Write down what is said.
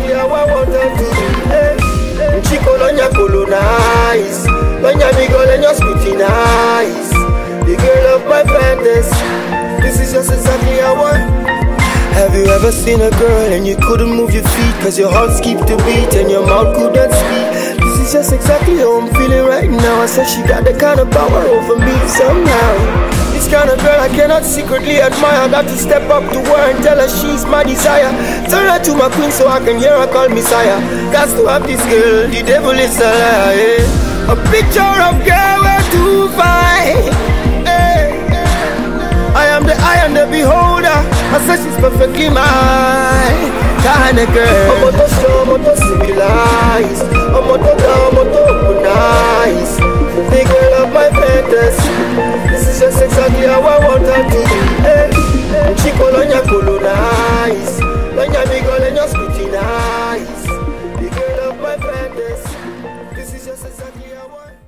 want hey. Chico Lonya colonize. Lonya girl and your scrutinize. The girl of my fantasy. This is just exactly how I Have you ever seen a girl and you couldn't move your feet Cause your heart skipped a beat and your mouth couldn't speak This is just exactly how I'm feeling right now I said she got the kind of power over me somehow kind of girl I cannot secretly admire Got to step up to her and tell her she's my desire Turn her to my queen so I can hear her call me sire Got to have this girl, the devil is a liar yeah. A picture of girl where to find hey. I am the eye and the beholder. I say she's perfectly mine. Kind of girl. This is a.